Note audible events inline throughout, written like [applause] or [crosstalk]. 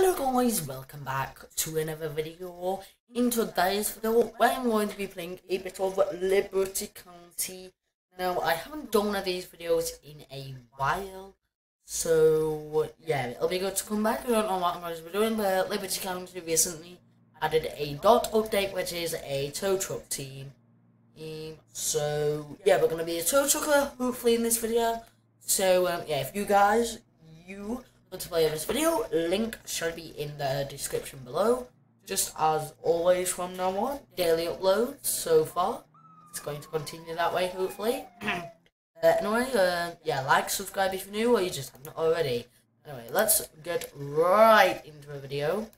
Hello guys, welcome back to another video. In today's video, I'm going to be playing a bit of Liberty County. Now, I haven't done one of these videos in a while, so yeah, it'll be good to come back. I don't know what I'm going to be doing, but Liberty County recently added a dot update, which is a tow truck team. Um, so yeah, we're going to be a tow trucker, hopefully in this video. So um, yeah, if you guys, you to play this video, link shall be in the description below. Just as always from now on, daily uploads so far. It's going to continue that way, hopefully. [clears throat] uh, anyway, uh, yeah, like, subscribe if you're new, or you just haven't already. Anyway, let's get right into the video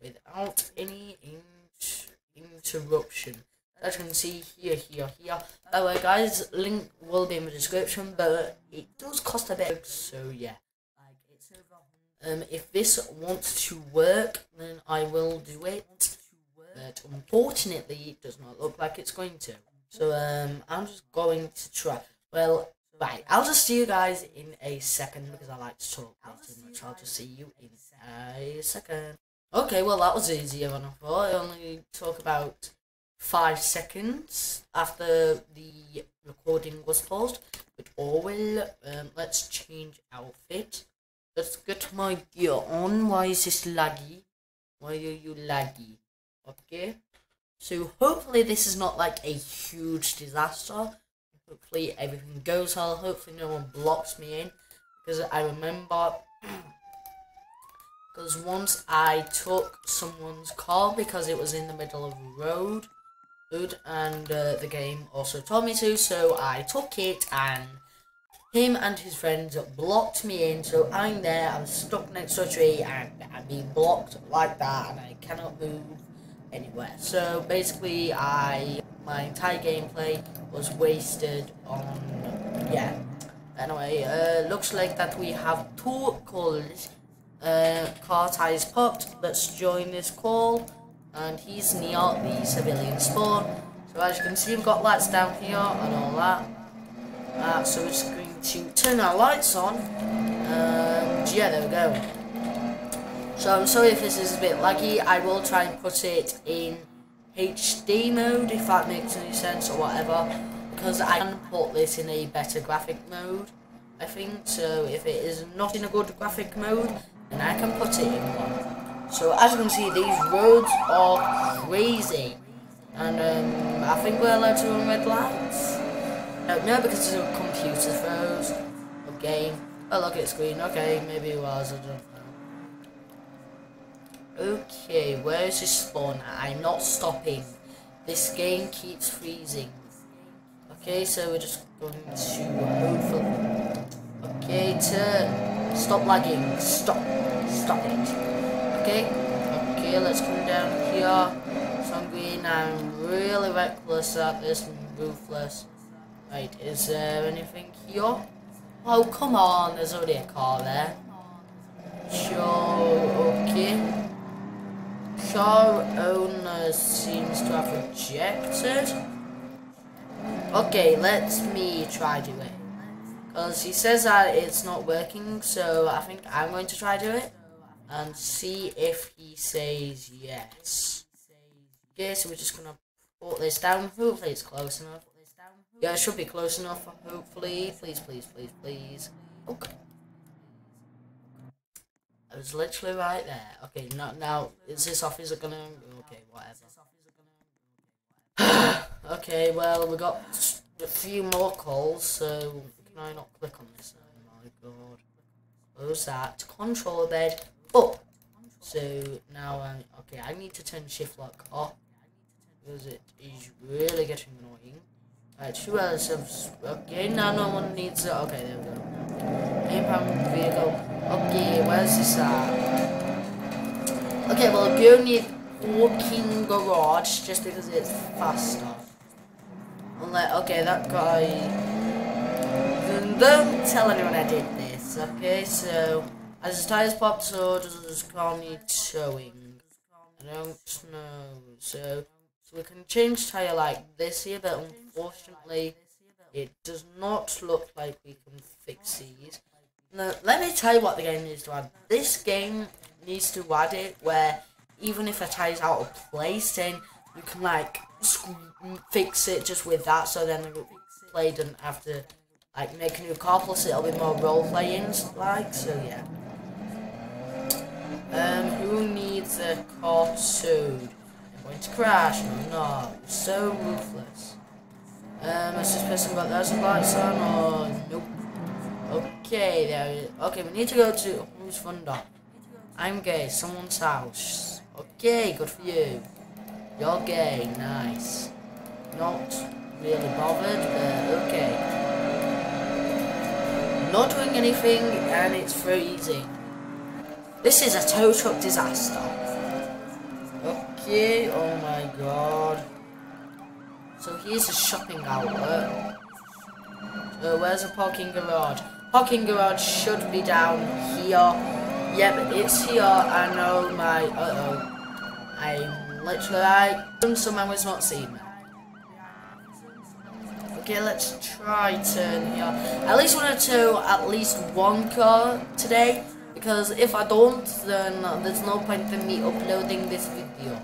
without any in interruption. As you can see here, here, here. By the way, guys, link will be in the description, but it does cost a bit, so yeah. Um, if this wants to work, then I will do it. But unfortunately, it does not look like it's going to. So um, I'm just going to try. Well, right. I'll just see you guys in a second because I like to talk way too much. I'll just see you in a second. Okay, well that was easier than I thought. I only talk about five seconds after the recording was paused. But all will. Um, let's change outfit. Let's get my gear on. Why is this laggy? Why are you laggy? Okay. So hopefully this is not like a huge disaster. Hopefully everything goes well. Hopefully no one blocks me in. Because I remember... [clears throat] Because once I took someone's car because it was in the middle of a road. And uh, the game also told me to. So I took it and him and his friends blocked me in, so I'm there, I'm stuck next to a tree, and I'm being blocked like that, and I cannot move anywhere. So basically, I my entire gameplay was wasted on, yeah. Anyway, uh, looks like that we have two calls. Uh, car tires popped, let's join this call, and he's near the civilian spawn. So as you can see, we've got lights down here and all that. Uh, so going to turn our lights on. And yeah, there we go. So I'm sorry if this is a bit laggy. I will try and put it in HD mode, if that makes any sense or whatever. Because I can put this in a better graphic mode, I think. So if it is not in a good graphic mode, then I can put it in one. So as you can see, these roads are crazy. And um, I think we're allowed to run red lights. No, no, because the computer froze. Okay. Oh, look at screen. Okay, maybe it was. I don't know. Okay, where is this spawn? I'm not stopping. This game keeps freezing. Okay, so we're just going to hopefully. Okay, turn. Stop lagging. Stop. Stop it. Okay. Okay, let's come down here. So I'm green. I'm um, really reckless at this ruthless. Right, is there anything here? Oh, come on, there's already a car there. Sure, okay. Car owner seems to have rejected. Okay, let me try do it. Because he says that it's not working, so I think I'm going to try do it. And see if he says yes. Okay, so we're just going to put this down. Hopefully it's close enough. Yeah, it should be close enough, hopefully. Please, please, please, please. Okay. I was literally right there. Okay, now, now is this officer gonna... Okay, whatever. [sighs] okay, well, we got a few more calls, so can I not click on this? Oh my god. Close that. Control bed up. So now, um, okay, I need to turn shift lock off because it is really getting annoying. Alright, two relatives. Okay, now no one needs it. Okay, there we go. Impound vehicle. Okay, where's this? Okay, well, you need walking garage just because it's faster. Unless, okay, that guy. Don't tell anyone I did this, okay? So, as his tires pop, so does his car need towing? I don't know. So, so we can change tire like this here, but unfortunately it does not look like we can fix these. No, let me tell you what the game needs to add. This game needs to add it where even if a tire's out of place, then you can like fix it just with that. So then the play doesn't have to like make a new car. Plus, it'll be more role playing, like so. Yeah. Um, who needs a car soon? I'm going to crash. No, so ruthless. Um, has this person got those lights on or nope? Okay, there. Okay, we need to go to who's dot. I'm gay. Someone's house. Okay, good for you. You're gay. Nice. Not really bothered, but okay. Not doing anything, and it's freezing. This is a tow truck disaster. Okay, oh my god. So here's a shopping outlet. Uh, where's the parking garage? Parking garage should be down here. Yep, it's here. I know my. Uh oh. I'm literally like. Someone was not seeing me. Okay, let's try turn here. At least one or two, at least one car today. Because if I don't, then there's no point in me uploading this video.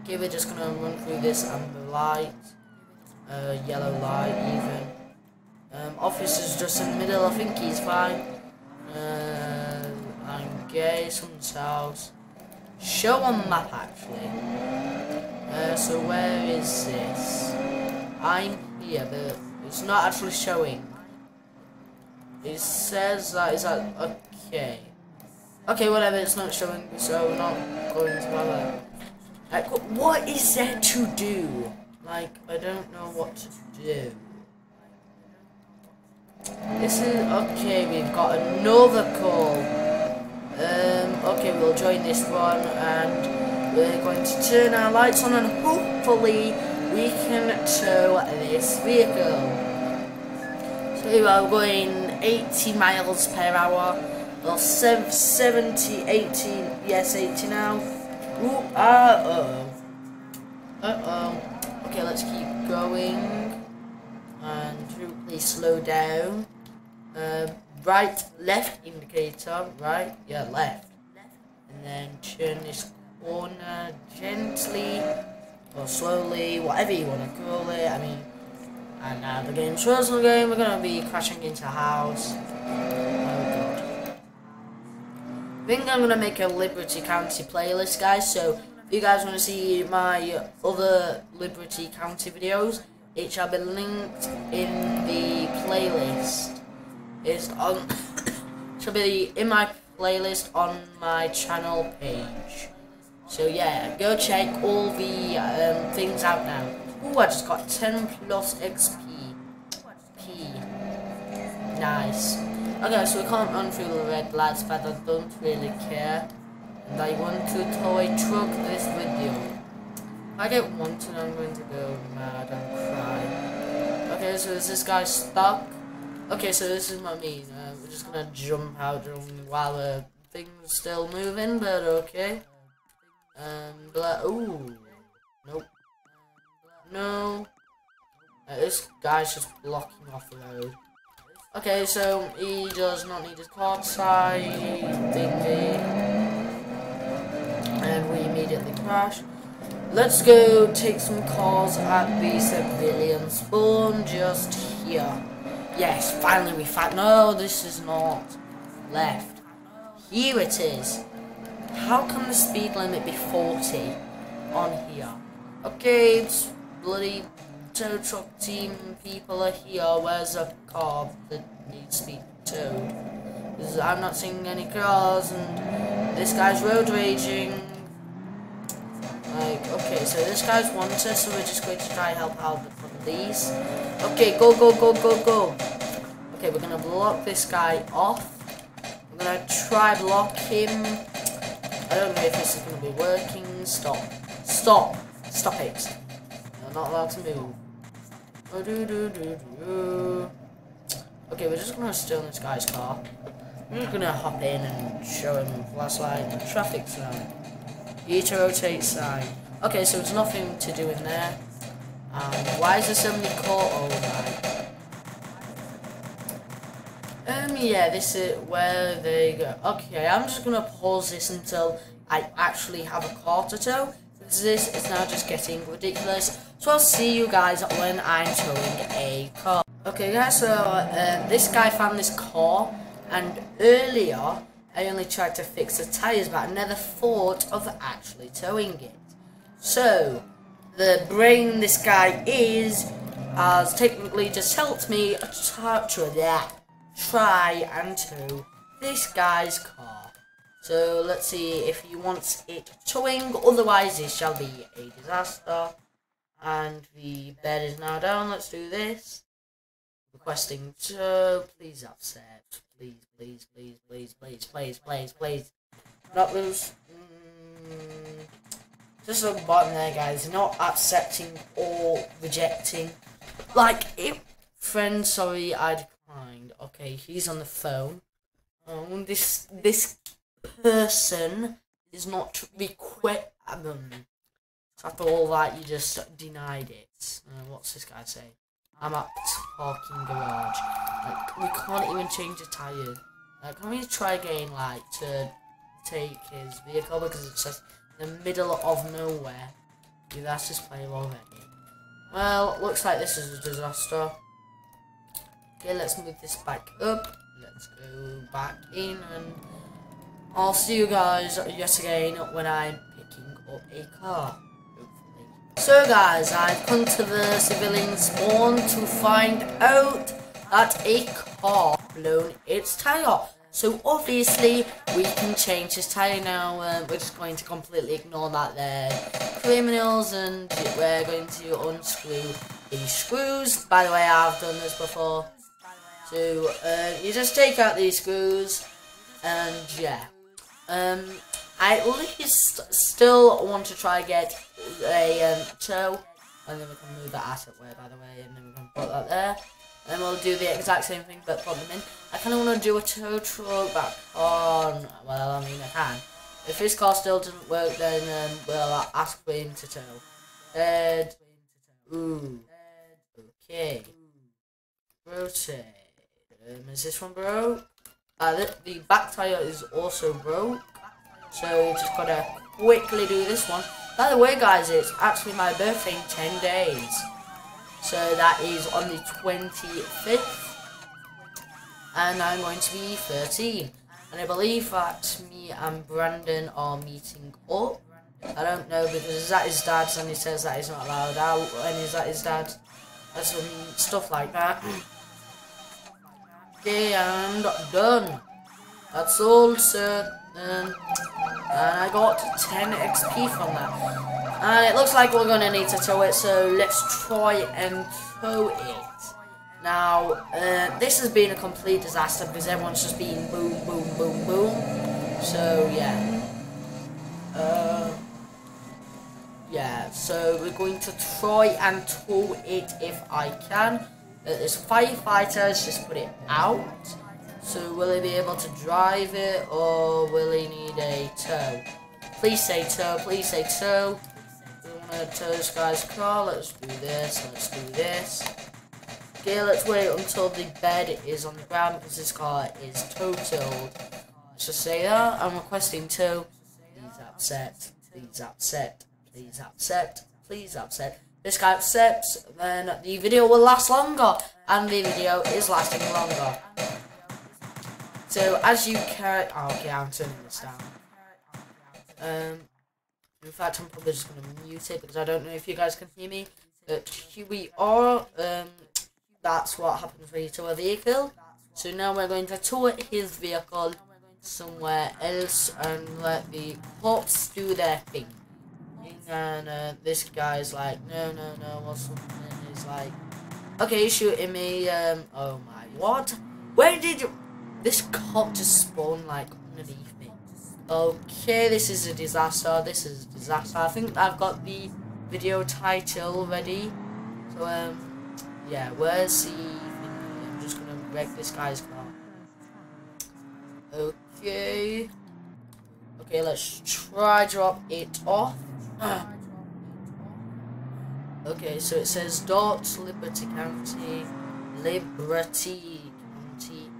Okay, we're just gonna run through this amber light. Uh, yellow light even. Um, officer's just in the middle, I think he's fine. Uh, I'm gay, someone's house. Show on map actually. Uh, so where is this? I'm here, but it's not actually showing. It says that is that okay. Okay, whatever, it's not showing, so we're not going to bother. Like, what is there to do? Like, I don't know what to do. This is okay. We've got another call. Um, okay, we'll join this one, and we're going to turn our lights on, and hopefully we can tow this vehicle. So we are going 80 miles per hour. Well, 70, 80, yes, 80 now. Ooh, uh oh. Uh oh. Okay, let's keep going and please slow down. Uh, right, left indicator, right, yeah, left. And then turn this corner gently or slowly, whatever you want to call it. I mean, and now the game's first game, we're going to be crashing into a house. Think I'm to make a Liberty County playlist, guys, so if you guys want to see my other Liberty County videos, it shall be linked in the playlist. Is on [coughs] shall be in my playlist on my channel page. So yeah, go check all the um, things out now. Ooh, I just got 10 plus XP. P. Nice. Okay, so we can't run through the red lights, but I don't really care. And I want to toy truck this video. I get wanted, I'm going to go mad and cry. Okay, so is this guy stuck? Okay, so this is my mean. Uh, we're just gonna jump out while the thing's still moving, but okay. And, uh, ooh. Nope. No. Uh, this guy's just blocking off the road. Okay, so he does not need his card side thingy. And we immediately crash. Let's go take some calls at the civilian spawn just here. Yes, finally we found. No, this is not left. Here it is. How can the speed limit be 40 on here? Okay, it's bloody tow truck team people are here. Where's a car that needs to be towed? Because I'm not seeing any cars and this guy's road raging. Like, okay, so this guy's wanted, so we're just going to try and help out the police. Okay, go, go, go, go, go. Okay, we're gonna block this guy off. We're gonna try block him. I don't know if this is gonna be working. Stop. Stop. Stop it. You're not allowed to move. Okay, we're just gonna steal this guy's car. We're just gonna hop in and show him flashlight and traffic sign. E to rotate sign. Okay, so there's nothing to do in there. Um, why is there so many my. Um, Um, yeah, this is where they go. Okay, I'm just gonna pause this until I actually have a car to tow. This is now just getting ridiculous. So I'll see you guys when I'm towing a car. Okay guys, so uh, this guy found this car and earlier I only tried to fix the tyres but I never thought of actually towing it. So, the brain this guy is has technically just helped me try, try and tow this guy's car. So let's see if he wants it towing, otherwise it shall be a disaster. And the bed is now down, let's do this. Requesting tow, please accept, please, please, please, please, please, please, please, please. Not lose. Mm, just a button there, guys. Not accepting or rejecting. Like, if friend, sorry, I declined. Okay, he's on the phone. Um, this this person is not request. Um, after all that, you just denied it. Uh, what's this guy say? I'm at parking garage. Like, we can't even change the tire. Like, can we try again, like, to take his vehicle because it's just in the middle of nowhere. Yeah, that's just play already. Well, looks like this is a disaster. Okay, let's move this back up. Let's go back in and I'll see you guys yet again when I'm picking up a car. Hopefully. So guys, I've come to the civilian spawn to find out that a car blown its tire. So obviously we can change his tire now. Uh, we're just going to completely ignore that they're criminals and we're going to unscrew these screws. By the way, I've done this before. So uh, you just take out these screws and yeah. Um, I at least still want to try get a um, tow. And then we can move that asset away, by the way, and then we can put that there. And we'll do the exact same thing, but put them in. I kind of want to do a tow truck back on. Well, I mean, I can. If his car still doesn't work, then um, we'll ask him to tow. Head. Ooh. Okay. Rotate. Um, is this one broke? Uh, the, the back tire is also broke. So just gotta quickly do this one. By the way, guys, it's actually my birthday in 10 days. So that is on the 25th. And I'm going to be 13. And I believe that me and Brandon are meeting up. I don't know because is that his dad's and he says that he's not allowed out and is that his dad? Or some stuff like that. Okay, and done. That's all, sir. Um, and I got 10 XP from that. And it looks like we're going to need to tow it, so let's try and tow it. Now, uh, this has been a complete disaster because everyone's just been boom, boom, boom, boom. So, yeah. Uh, yeah, so we're going to try and tow it if I can. Uh, there's firefighters, just put it out. So will he be able to drive it or will he need a tow? Please say tow, please say tow uh, to tow this guy's car. Let's do this. Let's do this. Okay, let's wait until the bed is on the ground because this car is totaled. Let's just say that. I'm requesting two. Please upset. Please upset. Please upset. Please upset. This guy accepts, then the video will last longer. And the video is lasting longer. So as you can... Oh, okay, I'm turning this down. Um, in fact, I'm probably just going to mute it because I don't know if you guys can hear me. But are. Um, that's what happens when you tow a vehicle. So now we're going to tow his vehicle somewhere else and let the cops do their thing. And uh, this guy's like, no, no, no, or something. He's like, okay, shooting me. Um, oh my, what? Where did you... This cop just spawn like underneath me. Okay, this is a disaster. This is a disaster. I think I've got the video title ready. So, um, yeah, where's the I'm just gonna wreck this guy's car. Okay. Okay, let's try drop it off. Okay, so it says dot Liberty County, Liberty County.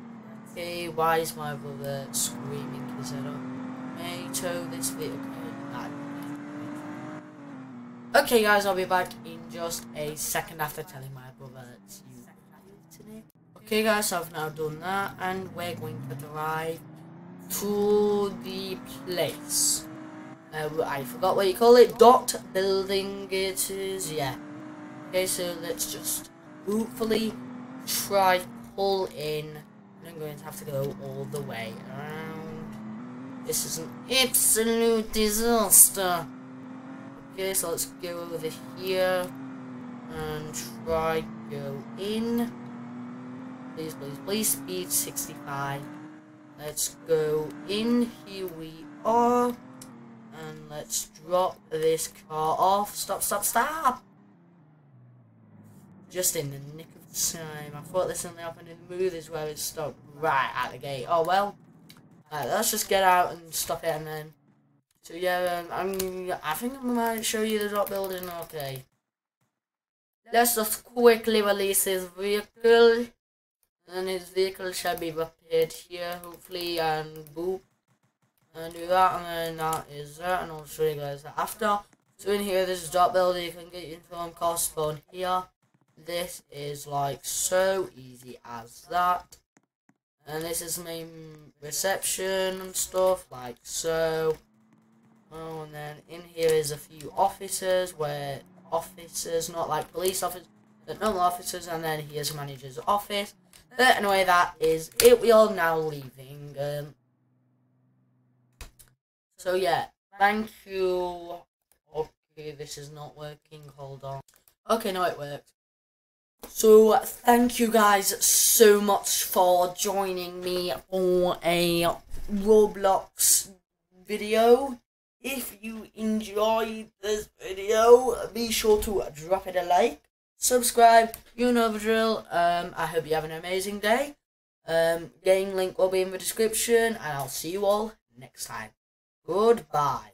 Okay, why is my brother screaming his head off? Oh, May tow this vehicle. Okay guys, I'll be back in just a second after telling my brother to today. Okay guys, so I've now done that and we're going to drive to the place. Uh, I forgot what you call it. Dot building it is, yeah. Okay, so let's just hopefully try pull in. I'm going to have to go all the way around. This is an absolute disaster. Okay, so let's go over here and try go in. Please, please, please, speed 65. Let's go in. Here we are. And let's drop this car off. Stop, stop, stop! Just in the nick of time. I thought this only happened in the movies where it stopped right at the gate. Oh well. Let's just get out and stop it and then so yeah, um, I'm, I think I might show you the drop building, okay. Let's just quickly release his vehicle. And his vehicle shall be repaired here, hopefully, and boop. And do that, and then that is that, and I'll show you guys that after. So in here, this is drop builder, you can get your film cost phone here. This is like so easy as that. And this is main reception and stuff, like so. Oh, and then in here is a few officers, where officers, not like police officers, but normal officers, and then here's manager's office. But anyway, that is it. We are now leaving. Um, so yeah, thank you. Okay, this is not working. Hold on. Okay, now it worked. So thank you guys so much for joining me for a Roblox video. If you enjoyed this video, be sure to drop it a like, subscribe, you know the drill. Um, I hope you have an amazing day. Um, game link will be in the description, and I'll see you all next time. Goodbye.